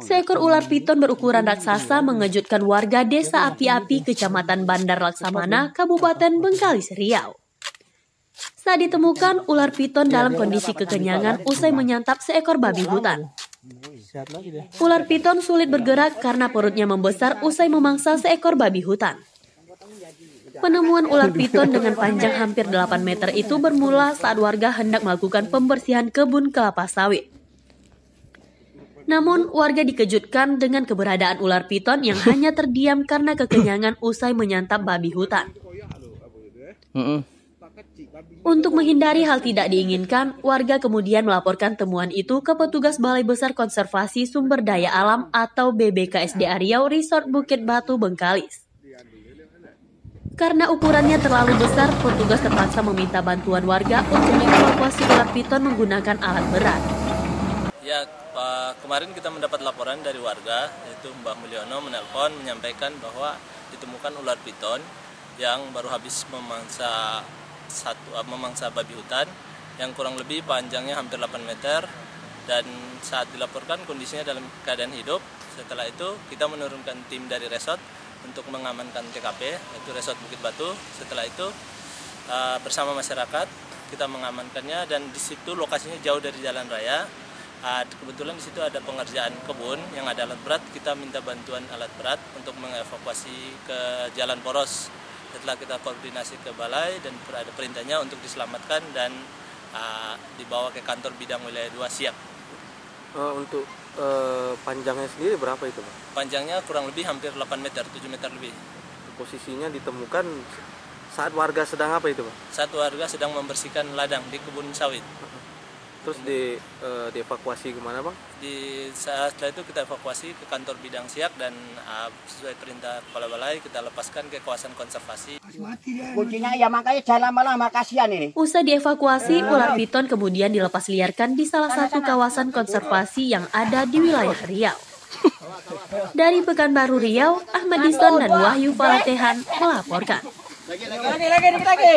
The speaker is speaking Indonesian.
Seekor ular piton berukuran raksasa mengejutkan warga desa Api-Api, Kecamatan Bandar Laksamana, Kabupaten Bengkalis, Riau. Saat ditemukan, ular piton dalam kondisi kekenyangan usai menyantap seekor babi hutan. Ular piton sulit bergerak karena perutnya membesar usai memangsa seekor babi hutan. Penemuan ular piton dengan panjang hampir 8 meter itu bermula saat warga hendak melakukan pembersihan kebun kelapa sawit. Namun, warga dikejutkan dengan keberadaan ular piton yang hanya terdiam karena kekenyangan usai menyantap babi hutan. Untuk menghindari hal tidak diinginkan, warga kemudian melaporkan temuan itu ke petugas Balai Besar Konservasi Sumber Daya Alam atau BBKSDA Riau Resort Bukit Batu Bengkalis. Karena ukurannya terlalu besar, petugas terpaksa meminta bantuan warga untuk mengevakuasi ular piton menggunakan alat berat. Ya, kemarin kita mendapat laporan dari warga, yaitu Mbak Mulyono menelpon menyampaikan bahwa ditemukan ular piton yang baru habis memangsa satu uh, memangsa babi hutan yang kurang lebih panjangnya hampir 8 meter dan saat dilaporkan kondisinya dalam keadaan hidup. Setelah itu kita menurunkan tim dari resort untuk mengamankan TKP yaitu Resort Bukit Batu. Setelah itu uh, bersama masyarakat kita mengamankannya dan di situ lokasinya jauh dari jalan raya Uh, kebetulan di situ ada pengerjaan kebun yang ada alat berat. Kita minta bantuan alat berat untuk mengevakuasi ke jalan poros. Setelah kita koordinasi ke balai dan ada perintahnya untuk diselamatkan dan uh, dibawa ke kantor bidang wilayah 2 siap. Uh, untuk uh, panjangnya sendiri berapa itu, Pak? Panjangnya kurang lebih hampir 8 meter, 7 meter lebih. Posisinya ditemukan saat warga sedang apa itu, Pak? Saat warga sedang membersihkan ladang di kebun sawit. Terus di, uh, dievakuasi ke mana bang? Di saat setelah itu kita evakuasi ke kantor bidang siak dan uh, sesuai perintah kepala balai kita lepaskan ke kawasan konservasi. Kuncinya ya makanya jangan lama-lama kasihan ini. Usai dievakuasi, ular piton kemudian dilepas liarkan di salah satu kawasan konservasi yang ada di wilayah Riau. Dari Pekanbaru Riau, Ahmad Dison dan Wahyu Falatehan melaporkan. Lagi, lagi, lagi, lagi.